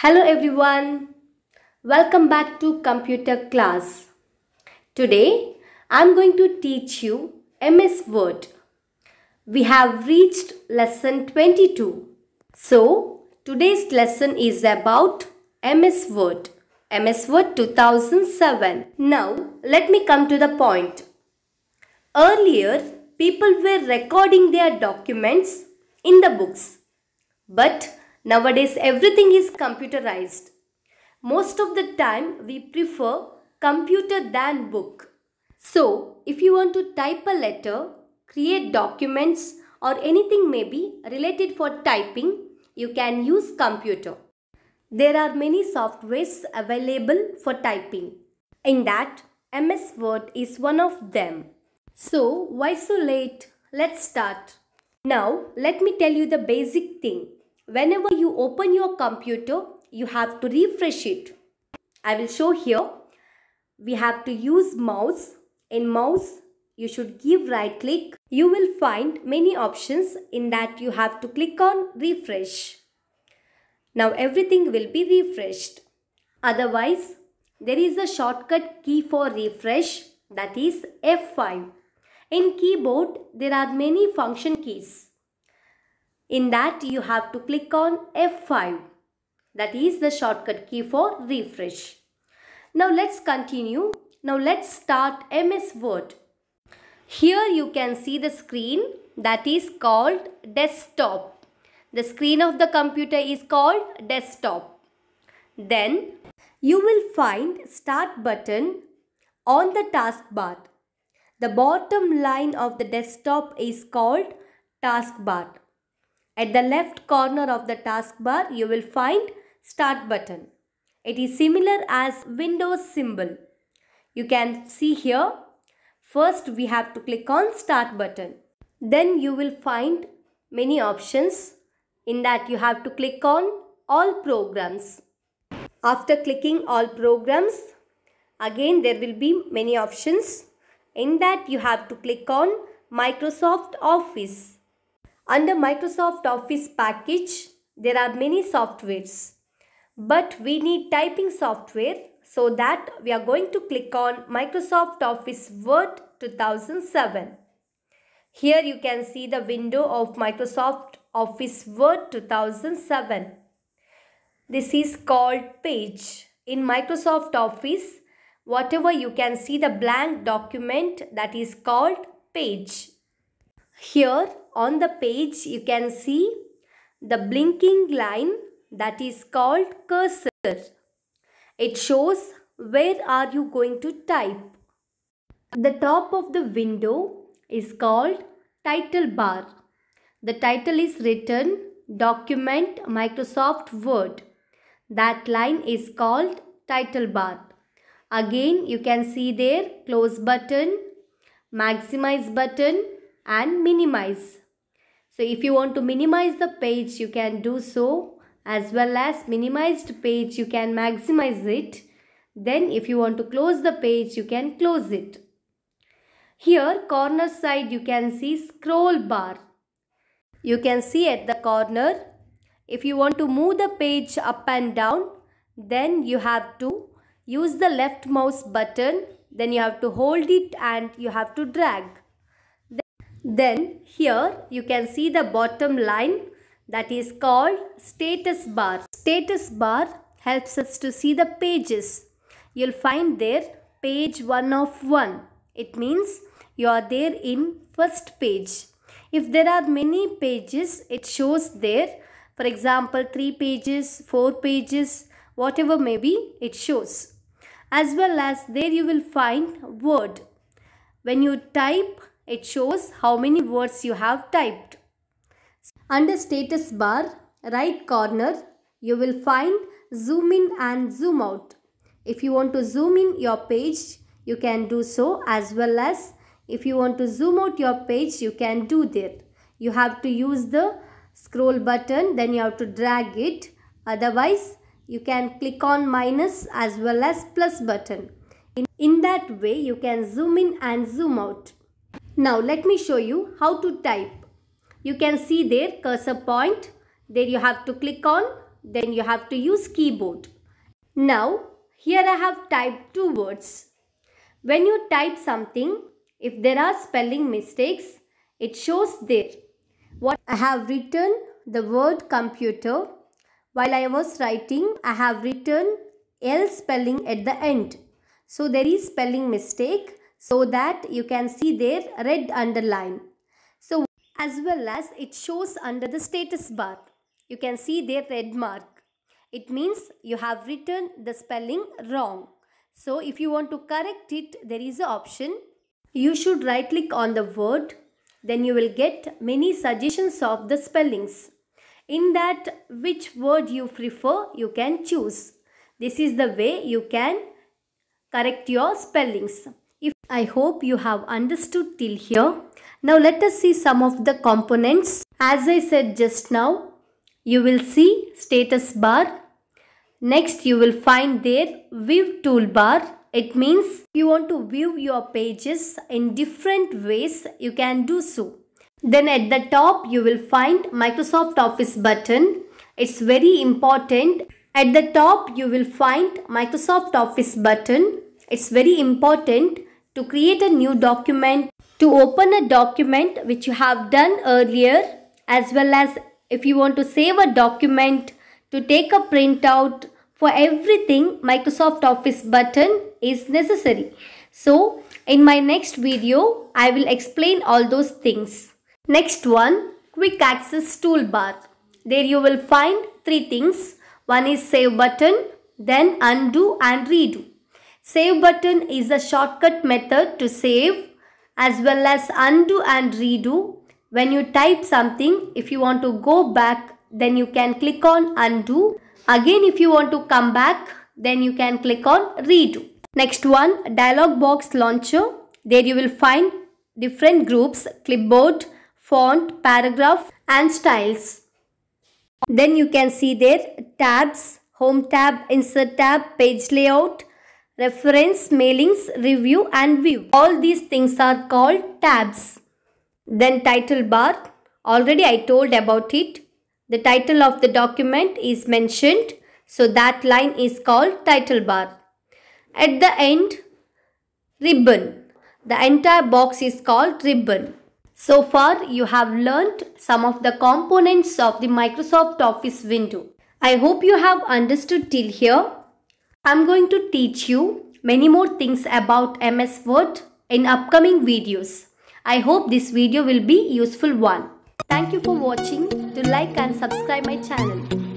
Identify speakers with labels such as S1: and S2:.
S1: Hello everyone. Welcome back to computer class. Today I'm going to teach you MS Word. We have reached lesson 22. So today's lesson is about MS Word. MS Word 2007. Now let me come to the point. Earlier people were recording their documents in the books. But Nowadays, everything is computerized. Most of the time, we prefer computer than book. So, if you want to type a letter, create documents or anything maybe related for typing, you can use computer. There are many softwares available for typing. In that, MS Word is one of them. So, why so late? Let's start. Now, let me tell you the basic thing whenever you open your computer, you have to refresh it. I will show here. We have to use mouse. In mouse, you should give right click. You will find many options in that you have to click on refresh. Now everything will be refreshed. Otherwise, there is a shortcut key for refresh that is F5. In keyboard, there are many function keys. In that you have to click on F5. That is the shortcut key for refresh. Now let's continue. Now let's start MS Word. Here you can see the screen that is called desktop. The screen of the computer is called desktop. Then you will find start button on the taskbar. The bottom line of the desktop is called taskbar. At the left corner of the taskbar, you will find Start button. It is similar as Windows symbol. You can see here, first we have to click on Start button. Then you will find many options. In that you have to click on All Programs. After clicking All Programs, again there will be many options. In that you have to click on Microsoft Office. Under Microsoft Office package, there are many softwares. But we need typing software so that we are going to click on Microsoft Office Word 2007. Here you can see the window of Microsoft Office Word 2007. This is called page. In Microsoft Office, whatever you can see the blank document that is called page. Here on the page you can see the blinking line that is called cursor. It shows where are you going to type. The top of the window is called title bar. The title is written document Microsoft Word. That line is called title bar. Again you can see there close button, maximize button and minimize. So if you want to minimize the page, you can do so as well as minimized page, you can maximize it. Then if you want to close the page, you can close it. Here corner side you can see scroll bar. You can see at the corner. If you want to move the page up and down, then you have to use the left mouse button. Then you have to hold it and you have to drag. Then here you can see the bottom line that is called status bar. Status bar helps us to see the pages. You'll find there page 1 of 1. It means you are there in first page. If there are many pages, it shows there. For example, 3 pages, 4 pages, whatever may be, it shows. As well as there you will find word. When you type it shows how many words you have typed. Under status bar, right corner, you will find zoom in and zoom out. If you want to zoom in your page, you can do so as well as if you want to zoom out your page, you can do that. You have to use the scroll button, then you have to drag it. Otherwise, you can click on minus as well as plus button. In, in that way, you can zoom in and zoom out. Now let me show you how to type. You can see there cursor point. There you have to click on then you have to use keyboard. Now, here I have typed two words. When you type something, if there are spelling mistakes, it shows there. What I have written the word computer. While I was writing, I have written L spelling at the end. So there is spelling mistake so that you can see there red underline. So as well as it shows under the status bar. You can see there red mark. It means you have written the spelling wrong. So if you want to correct it, there is an option. You should right click on the word. Then you will get many suggestions of the spellings. In that which word you prefer, you can choose. This is the way you can correct your spellings. If I hope you have understood till here. Now let us see some of the components. As I said just now, you will see status bar. Next you will find there view toolbar. It means you want to view your pages in different ways, you can do so. Then at the top you will find Microsoft Office button. It's very important. At the top you will find Microsoft Office button. It's very important to create a new document, to open a document which you have done earlier as well as if you want to save a document, to take a printout, for everything Microsoft Office button is necessary. So in my next video, I will explain all those things. Next one, quick access toolbar. There you will find three things. One is save button, then undo and redo. Save button is a shortcut method to save as well as undo and redo. When you type something, if you want to go back, then you can click on undo. Again, if you want to come back, then you can click on redo. Next one, dialog box launcher. There you will find different groups, clipboard, font, paragraph and styles. Then you can see there tabs, home tab, insert tab, page layout, reference, mailings, review and view. All these things are called tabs. Then title bar. Already I told about it. The title of the document is mentioned. So that line is called title bar. At the end, ribbon. The entire box is called ribbon. So far, you have learnt some of the components of the Microsoft Office window. I hope you have understood till here. I'm going to teach you many more things about MS Word in upcoming videos. I hope this video will be useful one. Thank you for watching. Do like and subscribe my channel.